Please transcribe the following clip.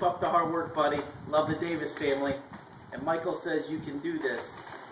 Keep up the hard work, buddy. Love the Davis family. And Michael says you can do this.